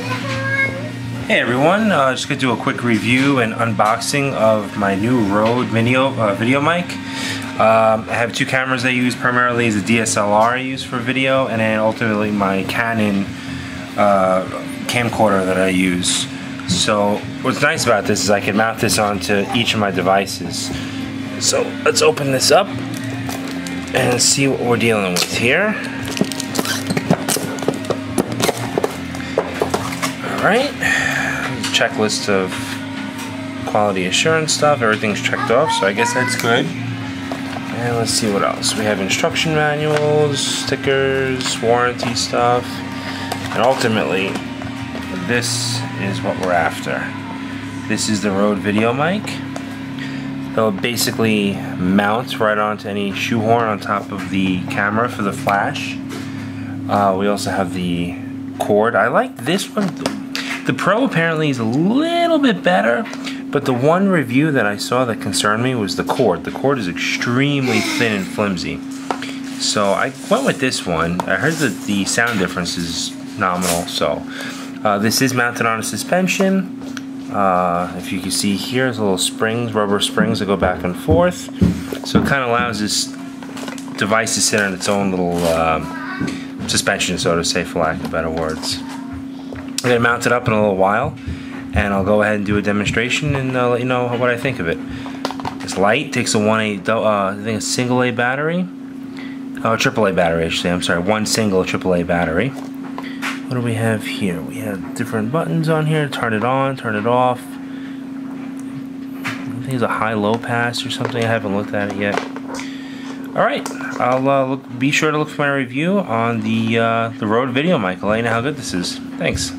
Hey everyone, uh, just gonna do a quick review and unboxing of my new Rode video uh, video mic. Um, I have two cameras I use primarily as a DSLR I use for video, and then ultimately my Canon uh, camcorder that I use. So what's nice about this is I can mount this onto each of my devices. So let's open this up and see what we're dealing with here. Alright, checklist of quality assurance stuff, everything's checked off, so I guess that's good. And let's see what else. We have instruction manuals, stickers, warranty stuff, and ultimately, this is what we're after. This is the Rode Video Mic. It'll basically mount right onto any shoehorn on top of the camera for the flash. Uh, we also have the cord. I like this one the Pro apparently is a little bit better, but the one review that I saw that concerned me was the cord. The cord is extremely thin and flimsy. So I went with this one. I heard that the sound difference is nominal, so uh, this is mounted on a suspension. Uh, if you can see here, there's little springs, rubber springs that go back and forth. So it kind of allows this device to sit on its own little uh, suspension, so to say, for lack of better words. I'm to mount it up in a little while and I'll go ahead and do a demonstration and I'll let you know what I think of it. It's light, takes a 1A, uh, I think a single A battery. Oh, triple A battery, actually. I'm sorry, one single triple A battery. What do we have here? We have different buttons on here. Turn it on, turn it off. I think it's a high-low pass or something. I haven't looked at it yet. All right, I'll uh, look, be sure to look for my review on the uh, the Rode Video Mic. I'll let know how good this is. Thanks.